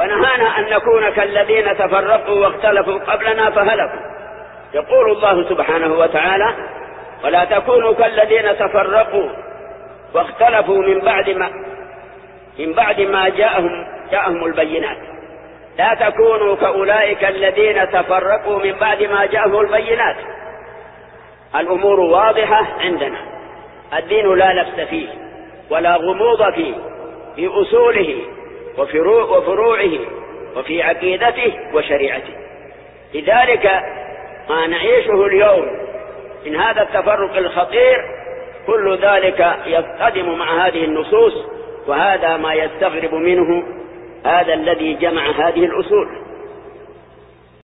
ونهانا أن نكون كالذين تفرقوا واختلفوا قبلنا فهلكوا. يقول الله سبحانه وتعالى ولا تكونوا كالذين تفرقوا واختلفوا من بعد ما من بعد ما جاءهم جاءهم البينات. لا تكونوا كأولئك الذين تفرقوا من بعد ما جاءهم البينات. الأمور واضحة عندنا. الدين لا لبس فيه ولا غموض فيه في أصوله وفروع وفروعه وفي عقيدته وشريعته. لذلك ما نعيشه اليوم من هذا التفرق الخطير كل ذلك يصطدم مع هذه النصوص وهذا ما يستغرب منه هذا الذي جمع هذه الأصول.